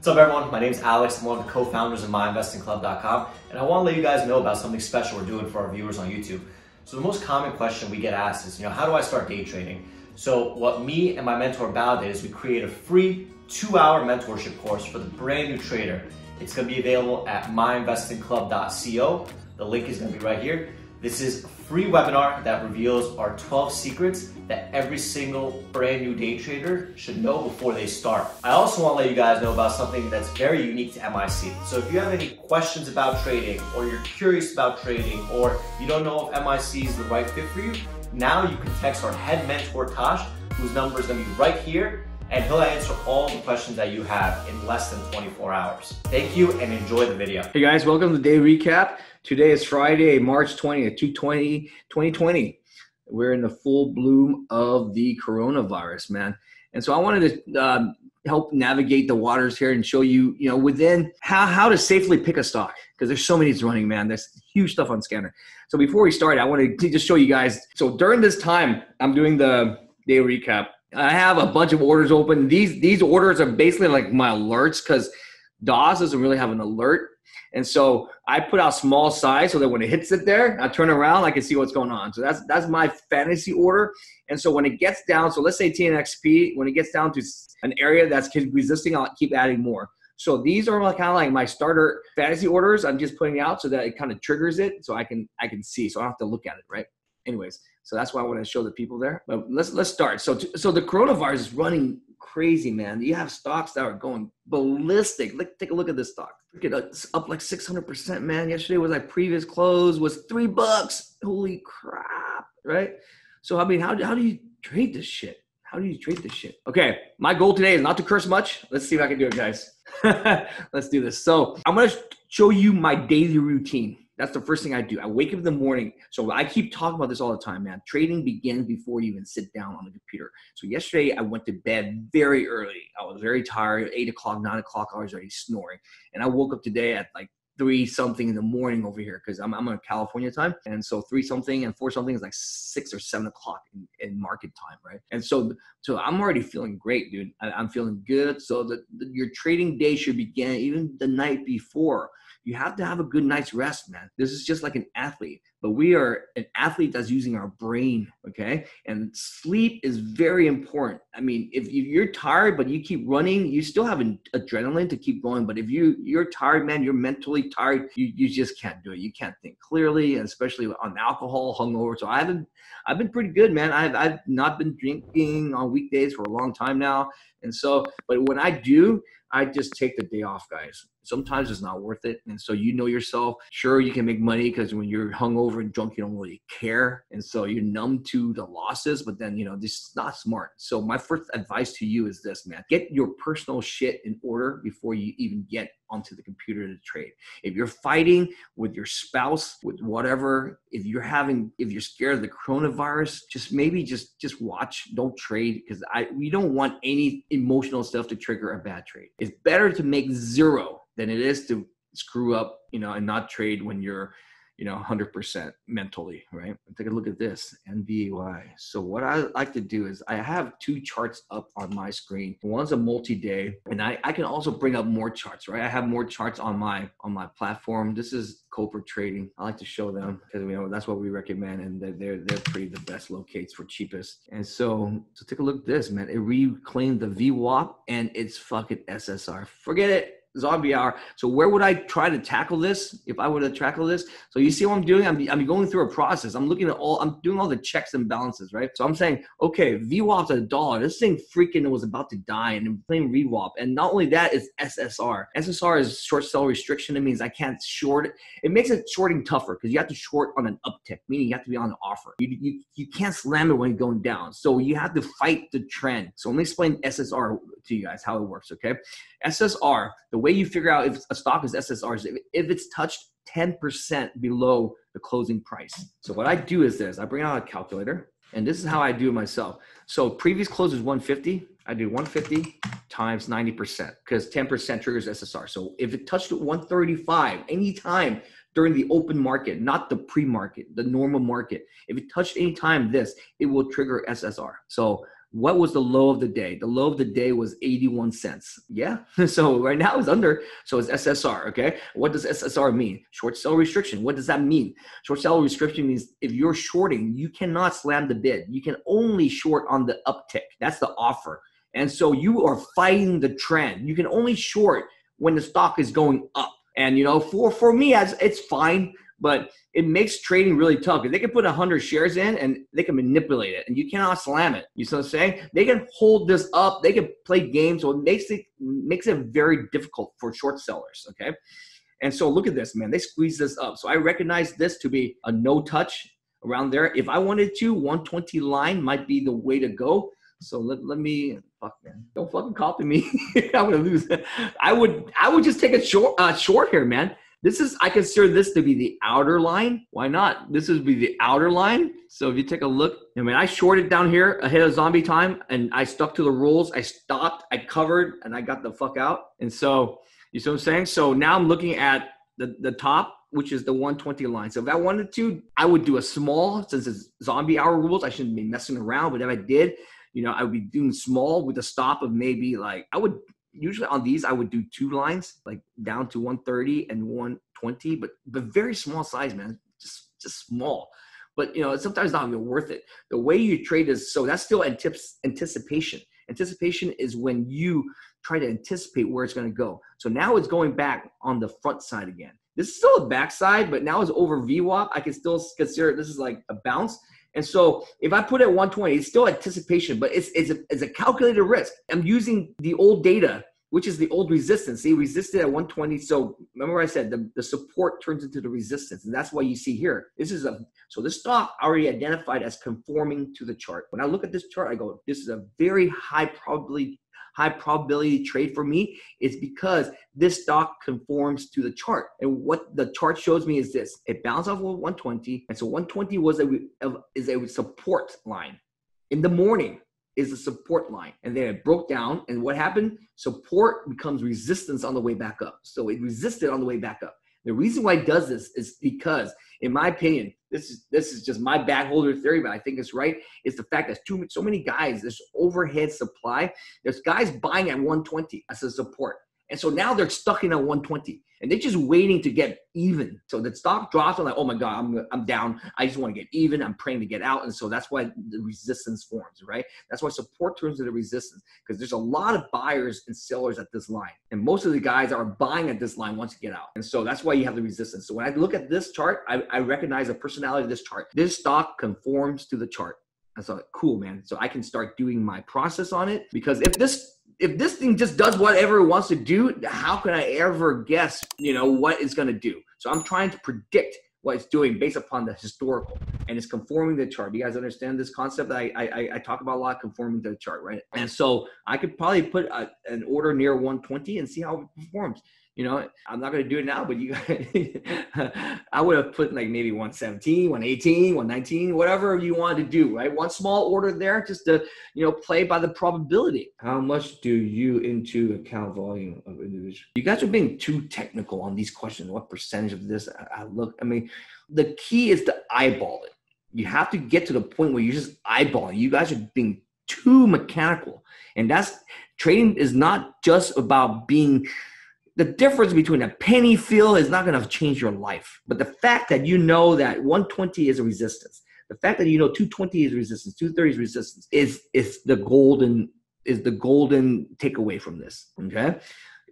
What's up everyone? My name is Alex. I'm one of the co-founders of MyInvestingClub.com and I want to let you guys know about something special we're doing for our viewers on YouTube. So the most common question we get asked is, you know, how do I start day trading? So what me and my mentor Bao did is we create a free two-hour mentorship course for the brand new trader. It's going to be available at myinvestingclub.co. The link is going to be right here. This is a free webinar that reveals our 12 secrets that every single brand new day trader should know before they start. I also want to let you guys know about something that's very unique to MIC. So if you have any questions about trading or you're curious about trading or you don't know if MIC is the right fit for you, now you can text our head mentor Tosh, whose number is to be right here and he'll answer all the questions that you have in less than 24 hours. Thank you and enjoy the video. Hey guys, welcome to Day Recap. Today is Friday, March 20th, 2020. 2020. We're in the full bloom of the coronavirus, man. And so I wanted to um, help navigate the waters here and show you, you know, within how, how to safely pick a stock because there's so many running, man. There's huge stuff on Scanner. So before we start, I wanted to just show you guys. So during this time, I'm doing the day recap. I have a bunch of orders open. These these orders are basically like my alerts because DAS doesn't really have an alert. And so I put out small size so that when it hits it there, I turn around, I can see what's going on. So that's that's my fantasy order. And so when it gets down, so let's say TNXP, when it gets down to an area that's resisting, I'll keep adding more. So these are kind of like my starter fantasy orders. I'm just putting out so that it kind of triggers it, so I can I can see, so I don't have to look at it, right? Anyways, so that's why I want to show the people there. But let's let's start. So so the coronavirus is running crazy, man. You have stocks that are going ballistic. Look, take a look at this stock. Look at it's up like 600%, man. Yesterday was like previous close was three bucks. Holy crap, right? So I mean, how how do you trade this shit? How do you trade this shit? Okay, my goal today is not to curse much. Let's see if I can do it, guys. Let's do this. So I'm gonna show you my daily routine. That's the first thing I do. I wake up in the morning. So I keep talking about this all the time, man. Trading begins before you even sit down on the computer. So yesterday I went to bed very early. I was very tired. Eight o'clock, nine o'clock, I was already snoring. And I woke up today at like three something in the morning over here because I'm, I'm on California time. And so three something and four something is like six or seven o'clock in, in market time, right? And so so I'm already feeling great, dude. I, am feeling good. So the, your trading day should begin even the night before you have to have a good night's rest, man. This is just like an athlete, but we are an athlete that's using our brain, okay? And sleep is very important. I mean, if you're tired but you keep running, you still have an adrenaline to keep going. But if you you're tired, man, you're mentally tired. You you just can't do it. You can't think clearly, and especially on alcohol, hungover. So I haven't. I've been pretty good, man. I've I've not been drinking on weekdays for a long time now, and so. But when I do, I just take the day off, guys. Sometimes it's not worth it. And so you know yourself. Sure, you can make money because when you're hungover and drunk, you don't really care. And so you're numb to the losses, but then, you know, this is not smart. So my first advice to you is this, man. Get your personal shit in order before you even get onto the computer to trade. If you're fighting with your spouse, with whatever, if you're having, if you're scared of the coronavirus, just maybe just just watch, don't trade because I we don't want any emotional stuff to trigger a bad trade. It's better to make zero than it is to screw up, you know, and not trade when you're you know, 100% mentally, right? Take a look at this, NVY. So what I like to do is I have two charts up on my screen. One's a multi-day, and I, I can also bring up more charts, right? I have more charts on my on my platform. This is Cobra Trading. I like to show them because you know that's what we recommend, and they're they're, they're pretty the best locates for cheapest. And so so take a look at this, man. It reclaimed the VWAP and it's fucking SSR. Forget it zombie hour. So where would I try to tackle this if I were to tackle this? So you see what I'm doing? I'm, I'm going through a process. I'm looking at all, I'm doing all the checks and balances, right? So I'm saying, okay, VWAP's a dollar. This thing freaking was about to die and I'm playing VWAP. And not only that is SSR. SSR is short sell restriction. It means I can't short it. It makes it shorting tougher because you have to short on an uptick, meaning you have to be on the offer. You, you, you can't slam it when going down. So you have to fight the trend. So let me explain SSR to you guys how it works, okay? SSR, the way you figure out if a stock is SSR is if, it's touched 10% below the closing price. So what I do is this, I bring out a calculator and this is how I do it myself. So previous close is 150. I do 150 times 90% because 10% triggers SSR. So if it touched 135 anytime during the open market, not the pre-market, the normal market, if it touched any time this, it will trigger SSR. So What was the low of the day? The low of the day was 81 cents. Yeah. So right now it's under. So it's SSR. Okay. What does SSR mean? Short sell restriction. What does that mean? Short sell restriction means if you're shorting, you cannot slam the bid. You can only short on the uptick. That's the offer. And so you are fighting the trend. You can only short when the stock is going up. And you know, for for me, as it's fine but it makes trading really tough because they can put 100 shares in and they can manipulate it and you cannot slam it you see what i'm saying? They can hold this up they can play games so it makes it makes it very difficult for short sellers okay? And so look at this man they squeeze this up. So i recognize this to be a no touch around there. If i wanted to 120 line might be the way to go. So let, let me fuck man don't fucking copy me. I'm gonna lose. I would i would just take a short uh, short here man this is, I consider this to be the outer line. Why not? This would be the outer line. So if you take a look, I mean, I shorted down here ahead of zombie time and I stuck to the rules. I stopped, I covered, and I got the fuck out. And so, you see what I'm saying? So now I'm looking at the, the top, which is the 120 line. So if I wanted to, I would do a small, since it's zombie hour rules, I shouldn't be messing around. But if I did, you know, I would be doing small with a stop of maybe like, I would usually on these I would do two lines, like down to 130 and 120, but but very small size, man, just just small. But you know, sometimes not even worth it. The way you trade is so that's still anticipation. Anticipation is when you try to anticipate where it's going to go. So now it's going back on the front side again. This is still a backside, but now it's over VWAP. I can still consider this is like a bounce. And so if I put it at 120, it's still anticipation, but it's, it's, a, it's a calculated risk. I'm using the old data, which is the old resistance. See, resisted at 120. So remember I said the, the support turns into the resistance. And that's why you see here. This is a, so this stock already identified as conforming to the chart. When I look at this chart, I go, this is a very high probability high probability trade for me is because this stock conforms to the chart. And what the chart shows me is this: it bounced off of 120, and so 120 was a is a support line. In the morning is a support line, and then it broke down. And what happened? Support becomes resistance on the way back up. So it resisted on the way back up. The reason why it does this is because, in my opinion, this is this is just my bagholder theory, but I think it's right. It's the fact that too so many guys, this overhead supply. There's guys buying at 120 as a support. And so now they're stuck in at 120 and they're just waiting to get even. So the stock drops. I'm like, oh my God, I'm, I'm down. I just want to get even. I'm praying to get out. And so that's why the resistance forms, right? That's why support turns into resistance because there's a lot of buyers and sellers at this line. And most of the guys are buying at this line once you get out. And so that's why you have the resistance. So when I look at this chart, I, I recognize the personality of this chart. This stock conforms to the chart. I thought, cool, man. So I can start doing my process on it because if this if this thing just does whatever it wants to do, how can I ever guess, you know, what it's going to do? So I'm trying to predict what it's doing based upon the historical and it's conforming the chart. You guys understand this concept? I, I, I talk about a lot conforming to the chart, right? And so I could probably put a, an order near 120 and see how it performs you know, I'm not going to do it now, but you, I would have put like maybe 117, 118, 119, whatever you wanted to do, right? One small order there just to, you know, play by the probability. How much do you into account volume of individual? You guys are being too technical on these questions. What percentage of this I, I look, I mean, the key is to eyeball it. You have to get to the point where you're just eyeballing. You guys are being too mechanical. And that's trading is not just about being the difference between a penny fill is not going to change your life. But the fact that you know that 120 is a resistance, the fact that you know 220 is resistance, 230 is resistance, is is the golden is the golden takeaway from this. Okay,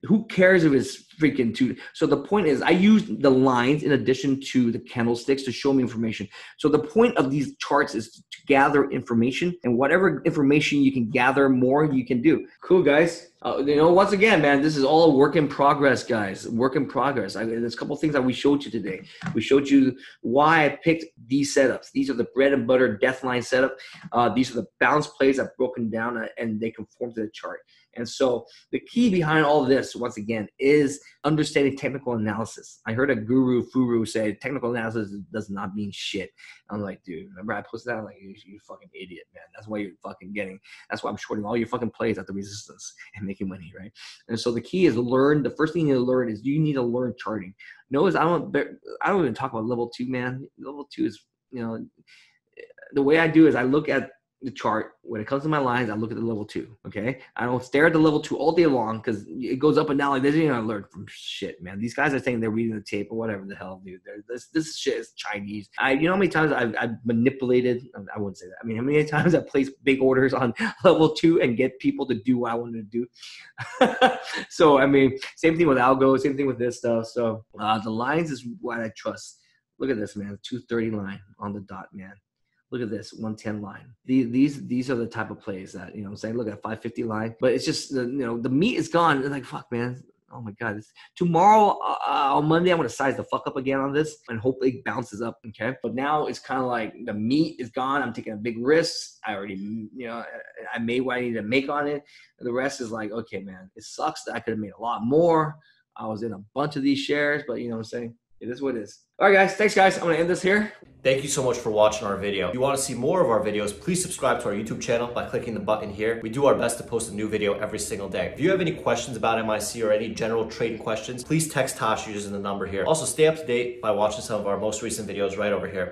who cares if it's freaking two? So the point is, I use the lines in addition to the candlesticks to show me information. So the point of these charts is to gather information, and whatever information you can gather more, you can do. Cool, guys. Uh, you know, once again, man, this is all work in progress, guys. Work in progress. I, there's a couple things that we showed you today. We showed you why I picked these setups. These are the bread and butter death line setup. Uh, these are the bounce plays I've broken down and they conform to the chart. And so the key behind all this, once again, is understanding technical analysis. I heard a guru Furu say technical analysis does not mean shit. I'm like, dude, remember I posted that? I'm like, you, you fucking idiot, man. That's why you're fucking getting. That's why I'm shorting all your fucking plays at the resistance and making money, right? And so the key is learn. The first thing you need to learn is you need to learn charting. Notice I don't. I don't even talk about level two, man. Level two is, you know, the way I do is I look at the chart. When it comes to my lines, I look at the level two. Okay, I don't stare at the level two all day long because it goes up and down like this. You know, I learn from shit, man. These guys are saying they're reading the tape or whatever the hell, dude. They're, this this shit is Chinese. I you know how many times I've, I've manipulated. I wouldn't say that. I mean, how many times I place big orders on level two and get people to do what I wanted to do. so I mean, same thing with algo. Same thing with this stuff. So uh, the lines is what I trust. Look at this, man. 230 line on the dot, man. Look at this 110 line. These these these are the type of plays that you know I'm saying. Look at 550 line, but it's just the you know the meat is gone. It's like fuck, man. Oh my god! It's, tomorrow uh, uh, on Monday, I'm gonna size the fuck up again on this and hope it bounces up. Okay, but now it's kind of like the meat is gone. I'm taking a big risk. I already, you know, I made what I needed to make on it. The rest is like, okay, man, it sucks that I could have made a lot more. I was in a bunch of these shares, but you know what I'm saying. It is what it is. All right, guys. Thanks, guys. I'm gonna end this here. Thank you so much for watching our video. If you want to see more of our videos, please subscribe to our YouTube channel by clicking the button here. We do our best to post a new video every single day. If you have any questions about MIC or any general trading questions, please text Tosh using the number here. Also, stay up to date by watching some of our most recent videos right over here.